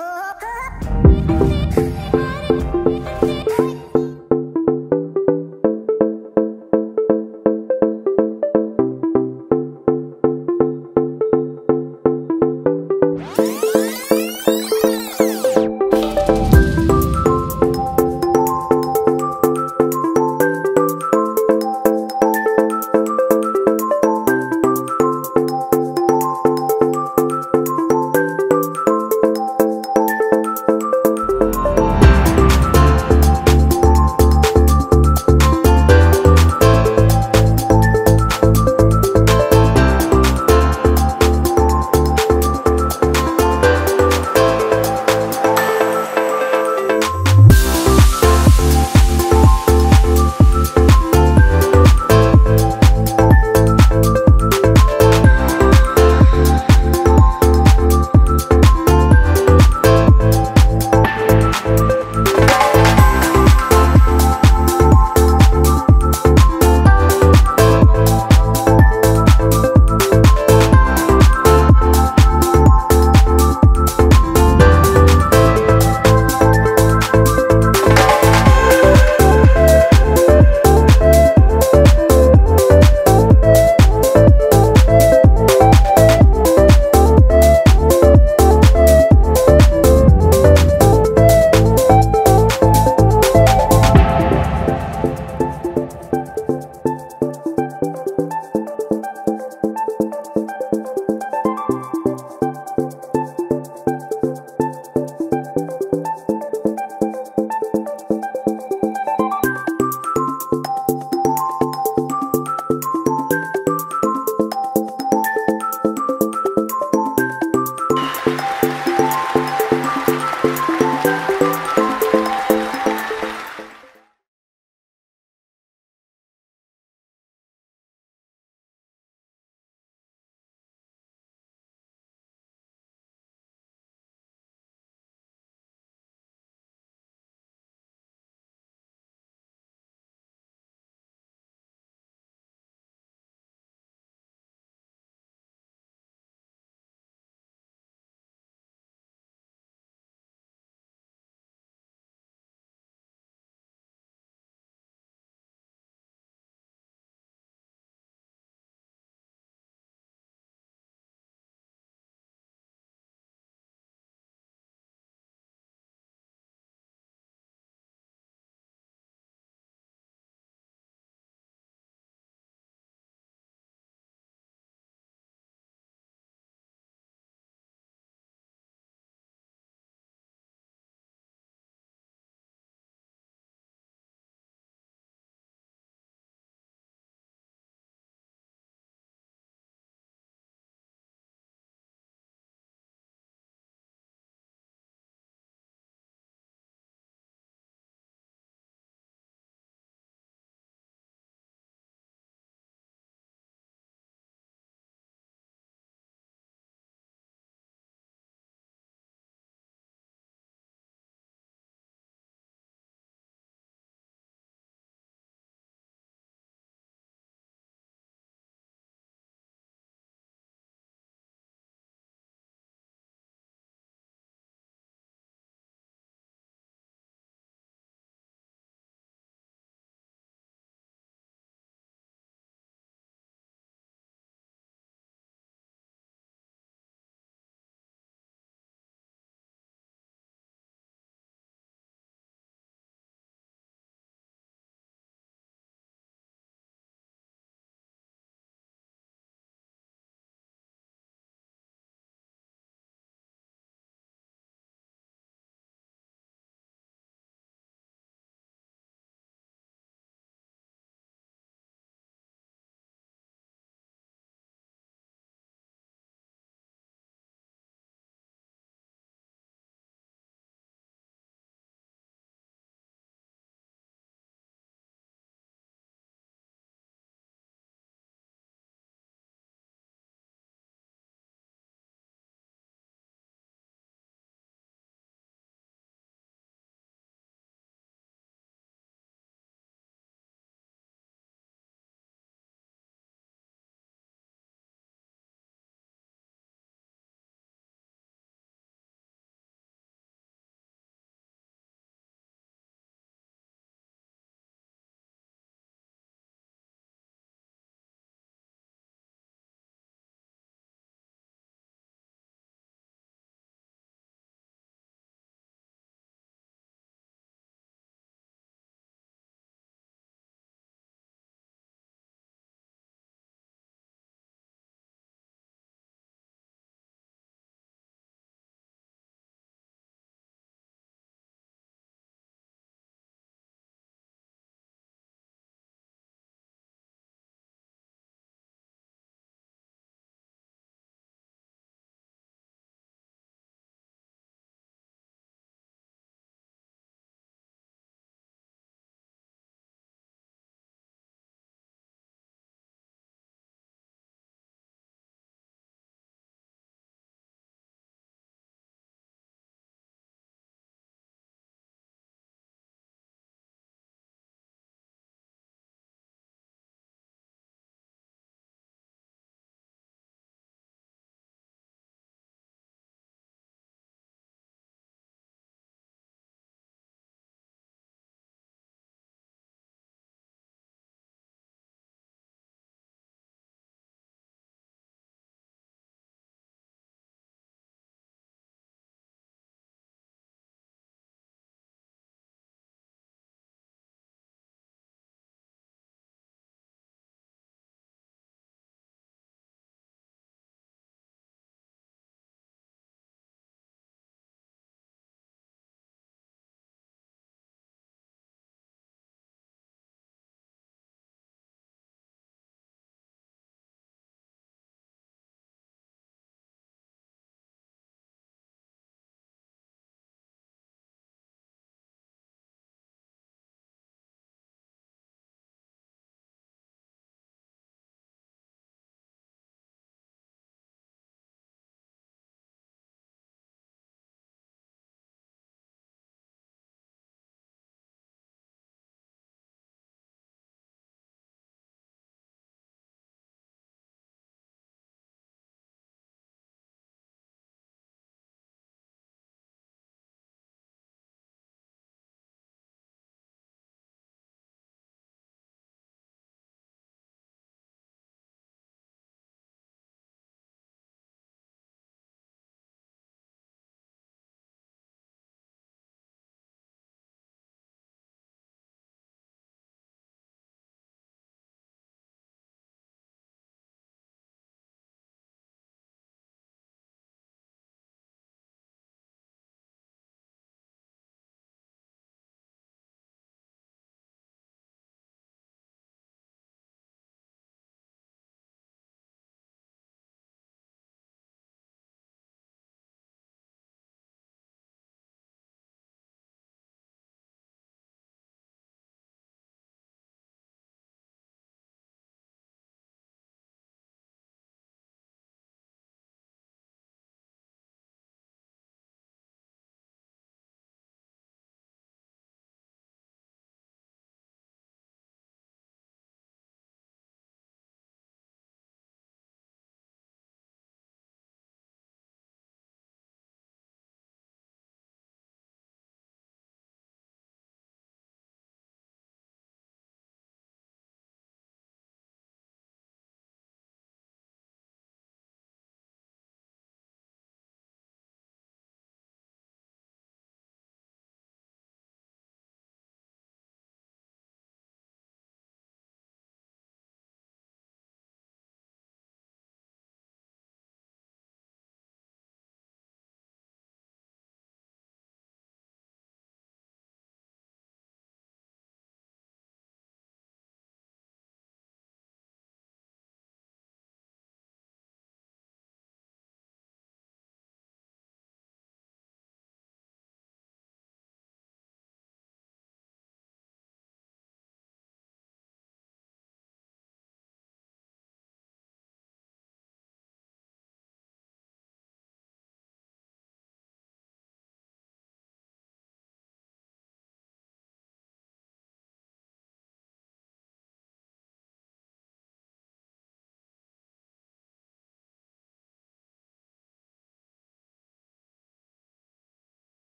Oh,